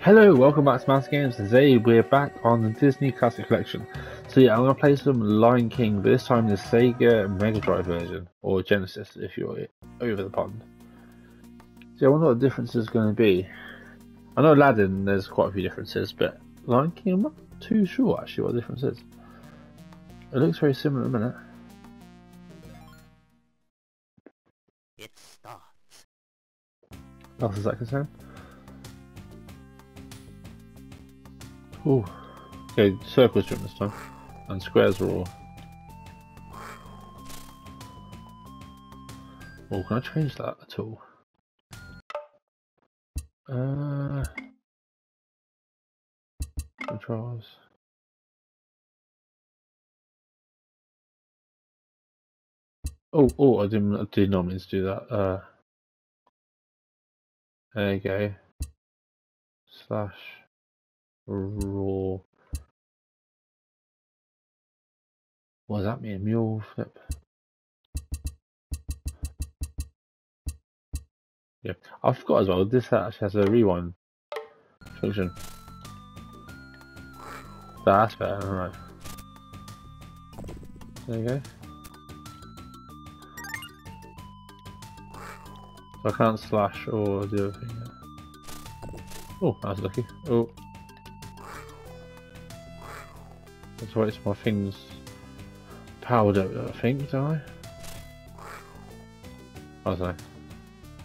Hello, welcome back to Mouse Games. Today we're back on the Disney Classic Collection. So yeah, I'm gonna play some Lion King, but this time the Sega Mega Drive version, or Genesis if you're over the pond. So I wonder what the difference is going to be. I know Aladdin, there's quite a few differences, but Lion King, I'm not too sure actually what the difference is. It looks very similar at the minute. It starts. Else is that concerned? Ooh. Okay, circles jump this time. And squares are all. Oh, can I change that at all? Uh, controls. Oh, oh, I didn't, I did not mean to do that. Uh, there you go. Slash roar. What does that mean? Mule flip. Yeah, I forgot as well. This actually has a rewind function. That's better. Alright. There you go. So I can't slash or the other thing. Oh, I was lucky. Oh. That's why it's my things powered up, I think, don't I? I don't know.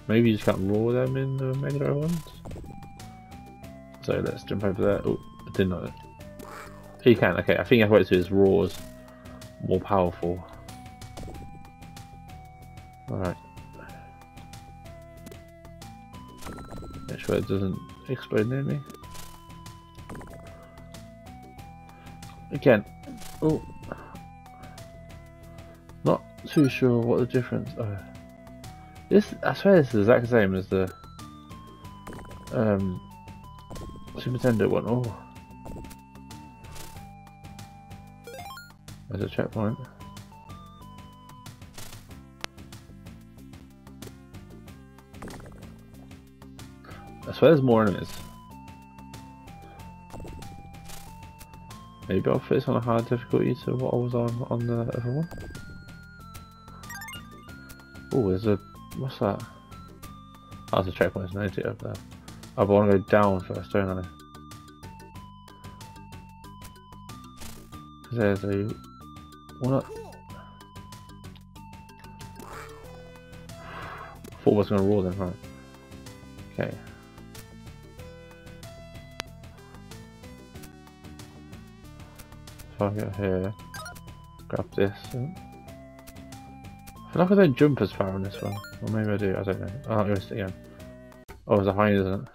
Maybe you just can't roar them in the Mega ones. So let's jump over there. Oh, I didn't know. You can, okay. I think I wait to his roars more powerful. Alright. Make sure it doesn't explode near me. Again, oh, not too sure what the difference. Oh. This, I swear, this is the exact same as the um, Super Nintendo one. Oh, there's a checkpoint. I swear there's more enemies. Maybe I'll put this on a hard difficulty to what I was on on the other one. Oh, there's a what's that? That's a checkpoint. There's an exit up there. Oh, but I want to go down first, don't I? There's a what? Thought I was going to roll then, right? Okay. So I get here, grab this. I feel like I don't jump as far on this one. Or maybe I do, I don't know. Oh, it again. Oh, it's a high, isn't it?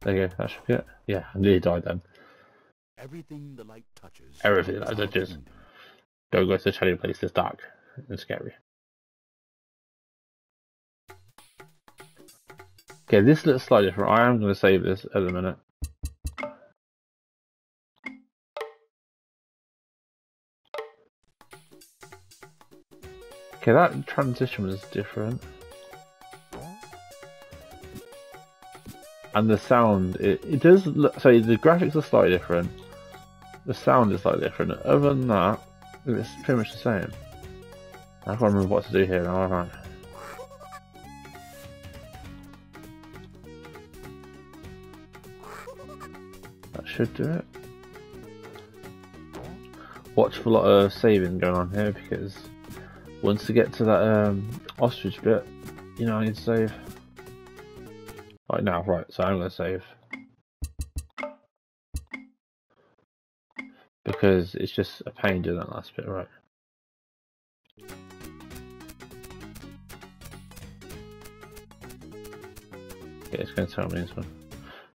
There you go, that should be it. Yeah, I nearly died then. Everything the light touches. Everything, I just don't go to the shady place, it's dark and scary. Okay, this looks slightly different. I am going to save this at the minute. Okay, that transition was different. And the sound, it, it does look, so the graphics are slightly different. The sound is slightly different. Other than that, it's pretty much the same. I can't remember what to do here now. Should do it. Watch for a lot of saving going on here because once to get to that um, ostrich bit, you know I need to save. Right now, right, so I'm going to save. Because it's just a pain doing that last bit, right. Yeah, it's going to tell me this one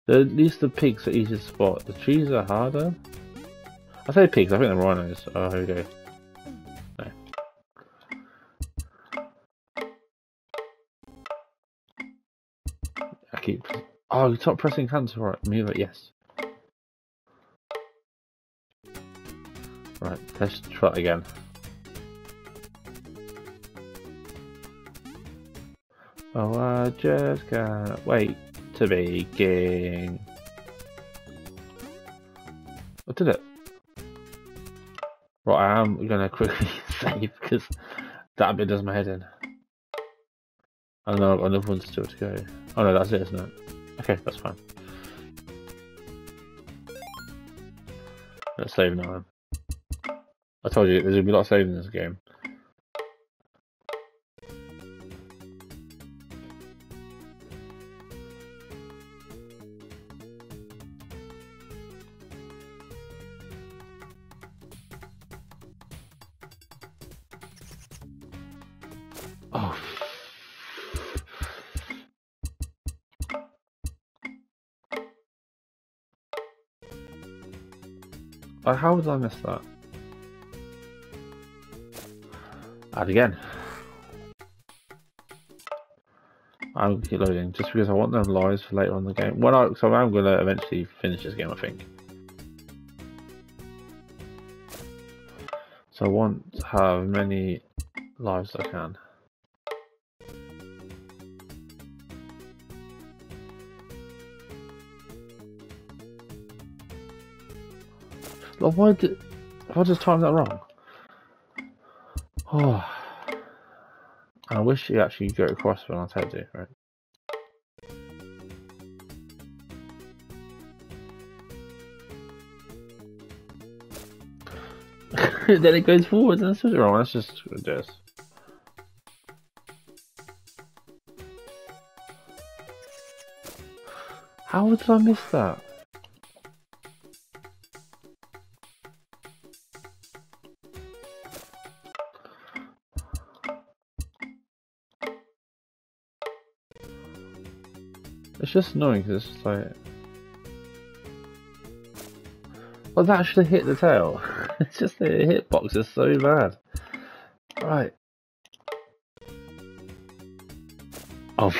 at least the pigs are easy to spot. The trees are harder. I say pigs, I think they're rhinos. Oh, here we go. No. I keep... Oh, you stop pressing hands. right. Move it, yes. Right, let's try it again. Oh, I just can't wait to begin. I did it. Right, I am gonna quickly save because that bit does my head in. I know I've got another one still to go. Oh no, that's it, isn't it? Okay, that's fine. Let's save now. I told you, there's gonna be a lot of saving in this game. How did I miss that? Add again. I'm keep loading just because I want them lives for later on the game. When I so I'm gonna eventually finish this game, I think. So I want to have many lives as I can. Well, why did I just time that wrong? Oh, I wish you actually go across when I told you, right? then it goes forward and it's wrong. That's just ridiculous. How did I miss that? It's just annoying because it's like. Well, that actually hit the tail. it's just the hitbox is so bad. Right. Oh.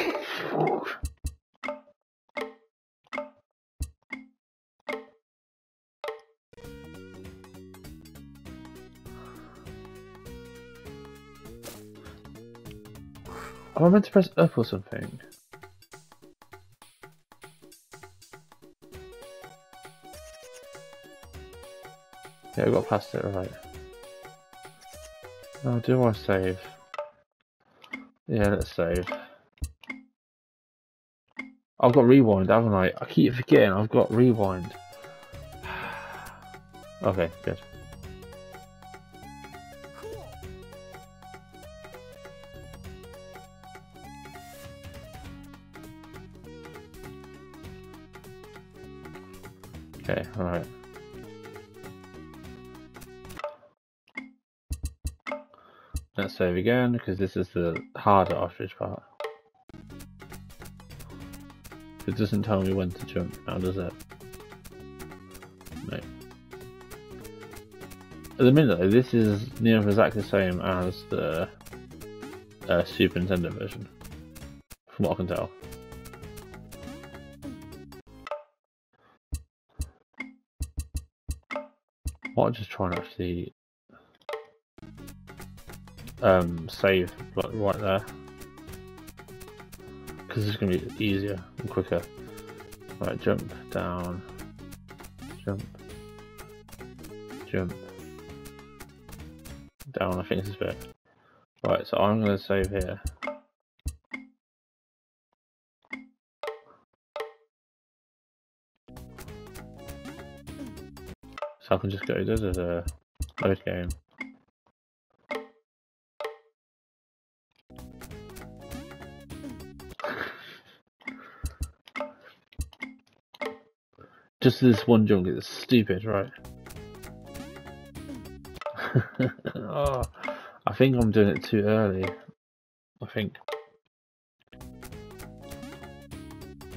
Am I meant to press up or something? I got past it, right. Oh, do I save? Yeah, let's save. I've got rewind, haven't I? I keep forgetting I've got rewind. okay, good. Okay, alright. Let's save again, because this is the harder ostrich part. It doesn't tell me when to jump now, does it? No. At the minute though, this is near exactly the same as the uh, Super Nintendo version, from what I can tell. What I'm just trying to actually um, save right, right there because it's going to be easier and quicker. Right, jump down, jump, jump down. I think this is better. Right, so I'm going to save here. So I can just go, there's a load game. Just this one junk is stupid, right? oh, I think I'm doing it too early. I think.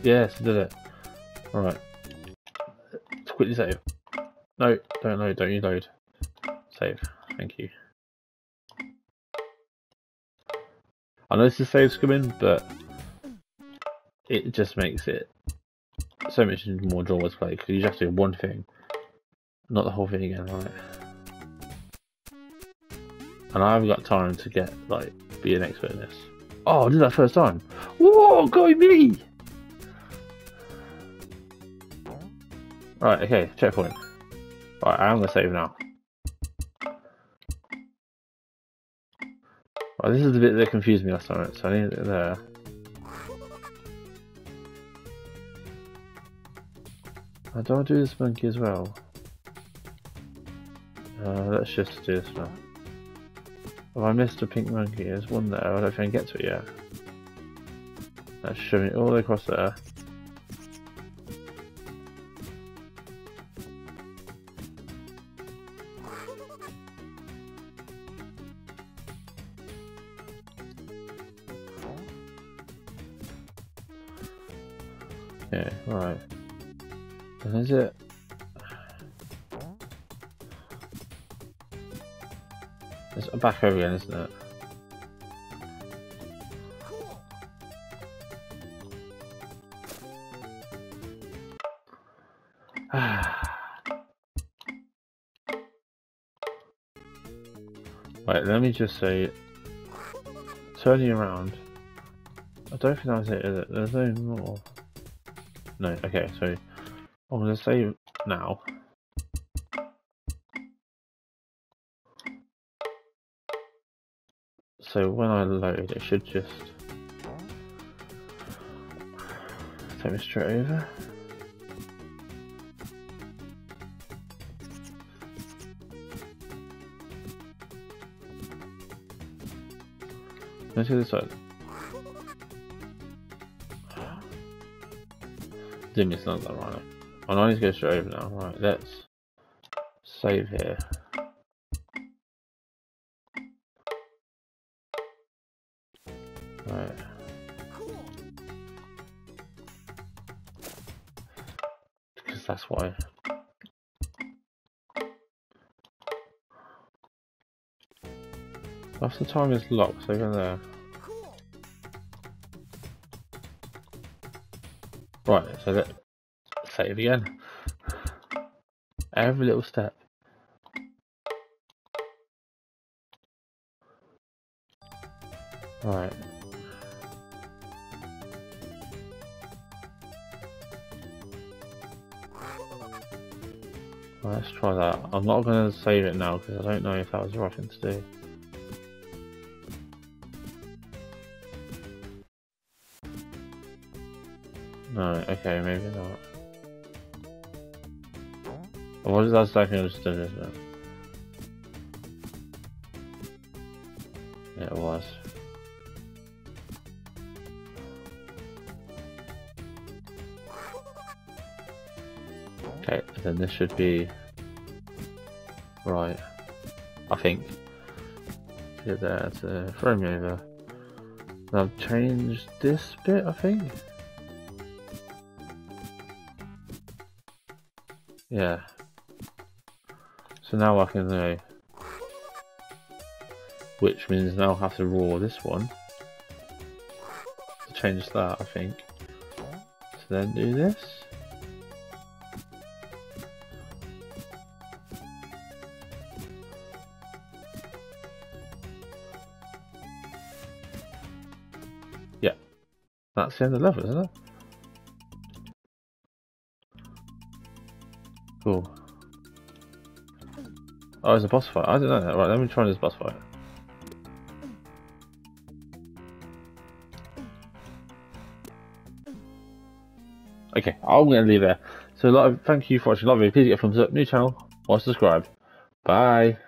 Yes, I did it. Alright. Let's quickly save. No, don't load, don't you load. Save. Thank you. I know this is save scumming, but it just makes it so much more enjoyable to play because you just have do one thing, not the whole thing again, right? And I haven't got time to get like be an expert in this. Oh, I did that first time. Whoa, go me! Right, okay, checkpoint. Right, I'm gonna save now. Right, this is the bit that confused me last time, so I need it there. I don't do this monkey as well. Uh, let's just do this now. Have I missed a pink monkey? There's one there, I don't think I can get to it yet. That's showing it all the way across there. It's back over again, isn't it? right, let me just say, turning around. I don't think that was it, is it? There's no more. No, okay, so I'm going to save now. So when I load, it should just take me straight over. Let's do this side. Didn't miss not that right. I need to go straight over now. Right, let's save here. The time is locked, so go there. Right, so let save again. Every little step. Right. Let's try that. I'm not going to save it now because I don't know if that was the right thing to do. No, okay, maybe not. What is that second understood, isn't it? Yeah, it was. Okay, then this should be right. I think. Get there uh, to throw me over. I've changed this bit, I think. Yeah. So now I can know. Which means now I'll have to roar this one. To change that, I think. So then do this. Yeah. That's the end of the level, isn't it? Cool. Oh, it's a boss fight. I don't know. That. Right, let me try this boss fight. Okay, I'm going to leave there. So, thank you for watching. Love you. Please get a thumbs up. New channel. Or subscribe. Bye.